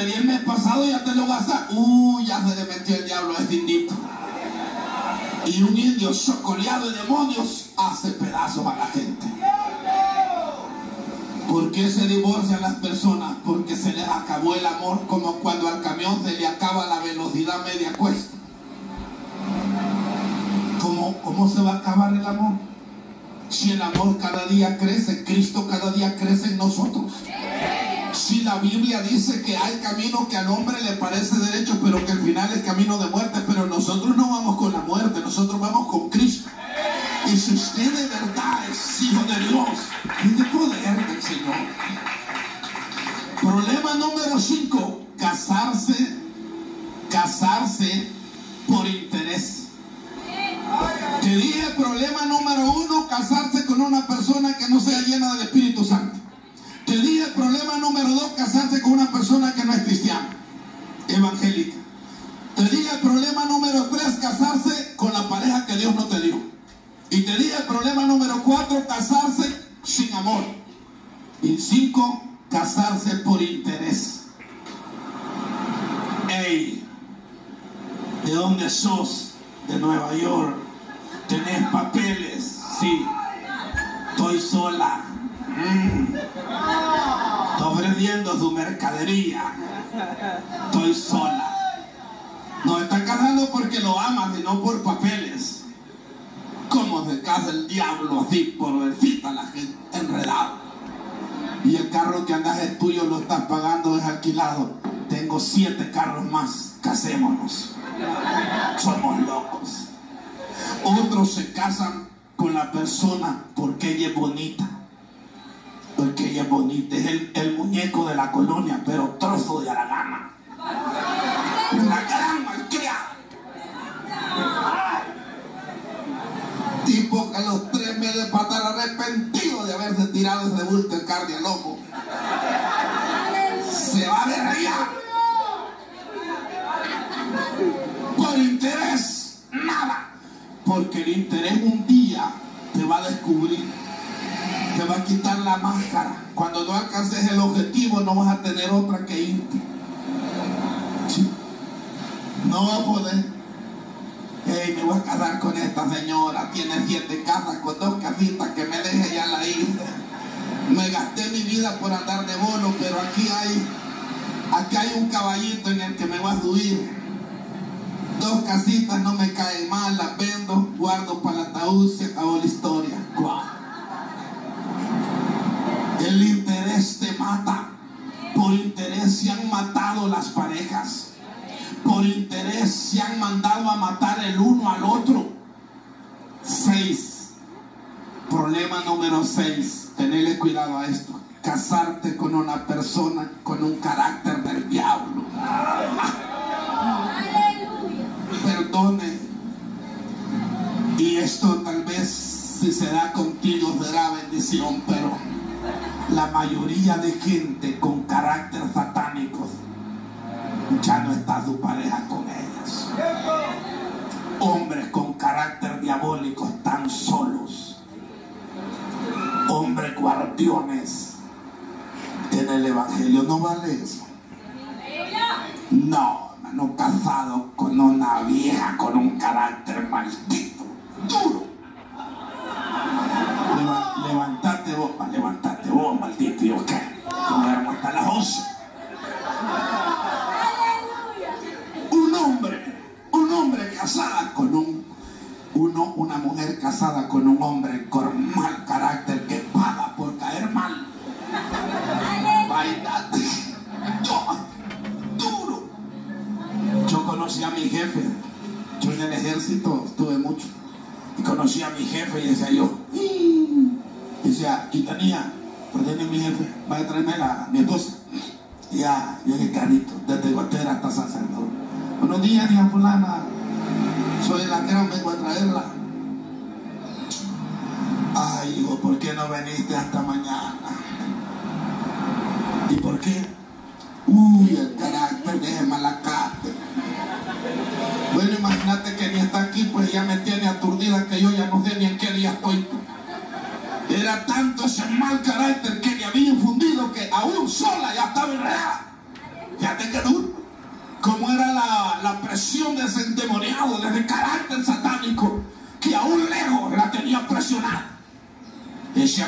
quería el mes pasado ya te lo gastaste. Uy, ya se le metió el diablo a este indito. Y un indio chocoleado de demonios hace pedazos a la gente. ¿Por qué se divorcian las personas? Porque se les acabó el amor, como cuando al camión se le acaba la velocidad media cuesta. ¿Cómo, ¿Cómo se va a acabar el amor? Si el amor cada día crece, Cristo cada día crece en nosotros. La Biblia dice que hay camino que al hombre le parece derecho, pero que al final es camino de muerte, pero nosotros no vamos con la muerte, nosotros vamos con Cristo. Y si usted de verdad es hijo de Dios, es de poder del Señor. Problema número 5, casarse, casarse por interés. Te dije problema número uno, casarse con una persona que no sea llena del Espíritu problema número dos, casarse con una persona que no es cristiana, evangélica. Te dije problema número tres, casarse con la pareja que Dios no te dio. Y te dije problema número cuatro, casarse sin amor. Y cinco, casarse por interés. Ey, ¿de dónde sos? De Nueva York. ¿Tenés papeles? Sí. Estoy sola. Mm. Ofreciendo su mercadería. Estoy sola. No está casando porque lo amas y no por papeles. ¿Cómo se casa el diablo así por versita la gente enredado? Y el carro que andas es tuyo, lo estás pagando, es alquilado. Tengo siete carros más, casémonos. Somos locos. Otros se casan con la persona porque ella es bonita. La colonia, pero trozo de aragana. Una gran malcriada. Tipo que los tres meses para estar arrepentido de haberse tirado ese bulto de carne al loco. Se va a ver allá. La máscara. Cuando no alcances el objetivo, no vas a tener otra que irte. No va a poder. Hey, me voy a casar con esta señora. Tiene siete casas con dos casitas que me deje ya la hice. Me gasté mi vida por andar de bono, pero aquí hay, aquí hay un caballito en el que me va a subir. Dos casitas no me caen mal, las vendo, guardo para el ataúd, se acabó la historia. Se han matado las parejas. Por interés se han mandado a matar el uno al otro. Seis. Problema número seis. Tenerle cuidado a esto. Casarte con una persona con un carácter del diablo. Perdone. Y esto tal vez si se da contigo será bendición, pero la mayoría de gente con carácter satánico ya no está su pareja con ellas. Hombres con carácter diabólico están solos. Hombres guardiones en el Evangelio. ¿No vale eso? No, no casado con una vieja con un carácter maldito, con un, uno, una mujer casada con un hombre con mal carácter que paga por caer mal. Toma. Duro. Yo conocí a mi jefe. Yo en el ejército estuve mucho. Y conocí a mi jefe y decía yo, "Mm". decía, Quitanía, perdone mi jefe, vaya a traerme a mi esposa. Y ya, yo en el carrito, desde Gotera hasta San Salvador. Buenos días, hija fulana. Soy la que vengo a traerla. Ay, hijo, ¿por qué no veniste hasta mañana? ¿Y por qué? Uy, el carácter de malacate. Bueno, imagínate que ni está aquí, pues ya me tiene aturdida que yo ya no sé ni en qué día estoy. Era tanto ese mal carácter que me había infundido que aún sola ya estaba enredada. Ya qué duro. Cómo era la, presión de ese endemoniado, de carácter satánico, que aún lejos la tenía presionada. Ese